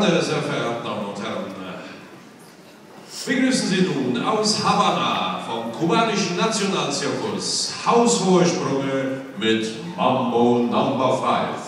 Meine sehr verehrten Damen und Herren, begrüßen Sie nun aus Havanna vom kubanischen Nationalzirkus haushohe Sprünge mit Mambo Number 5.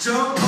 점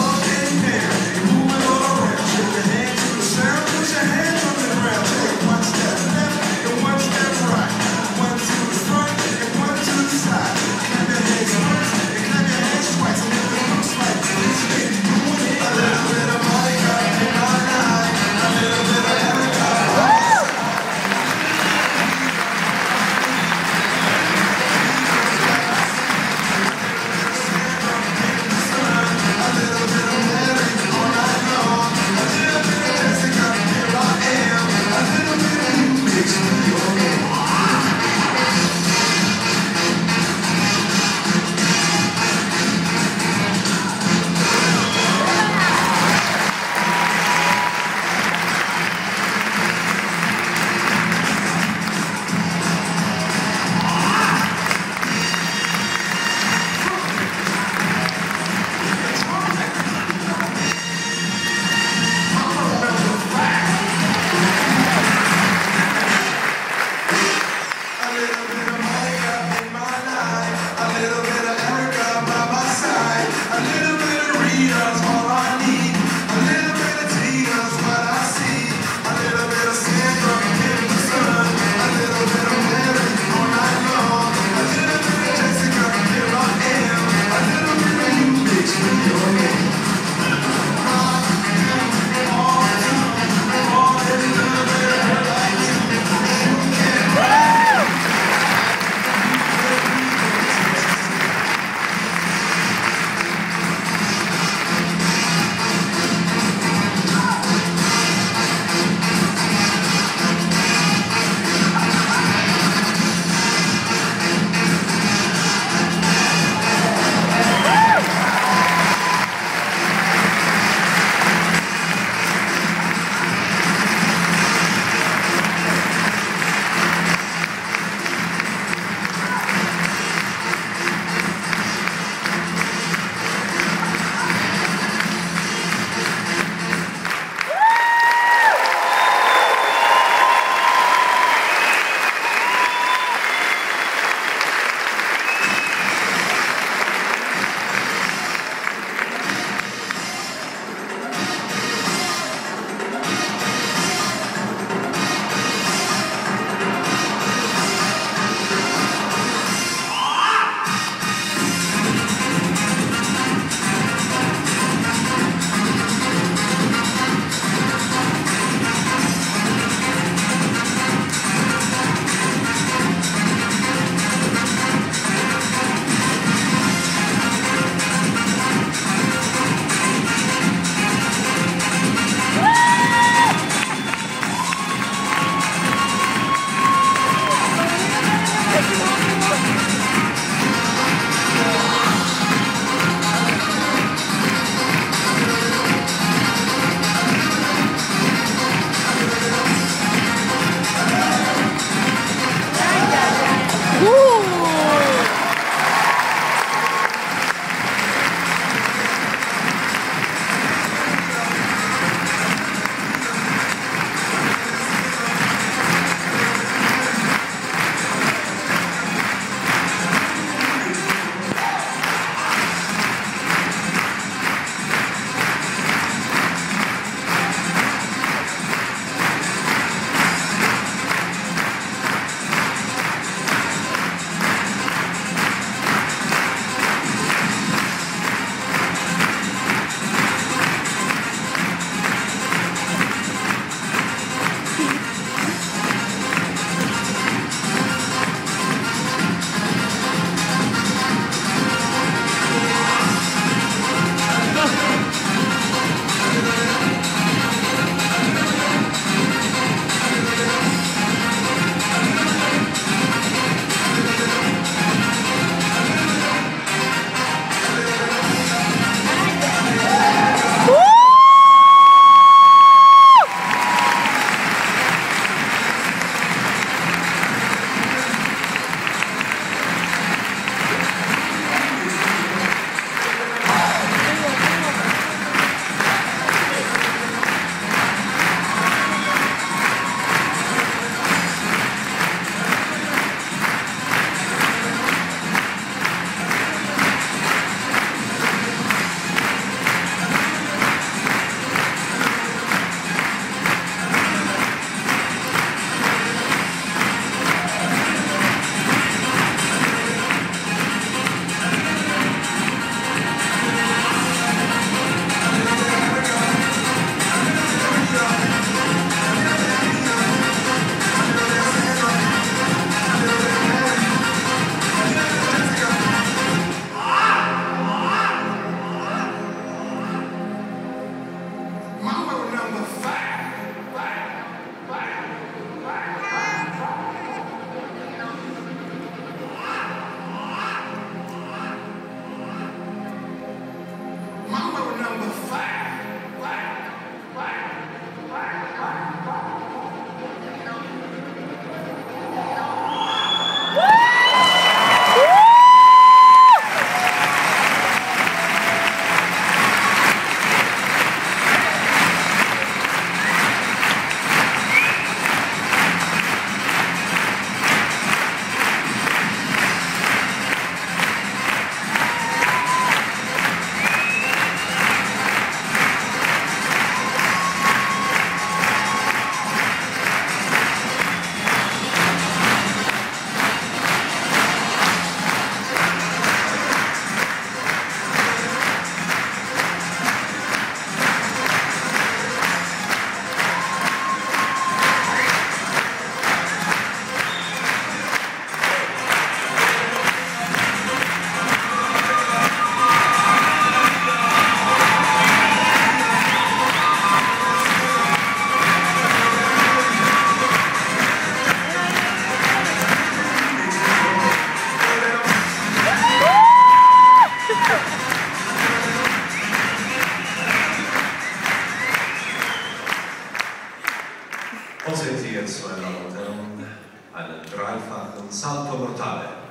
Ralph ha un salto mortale.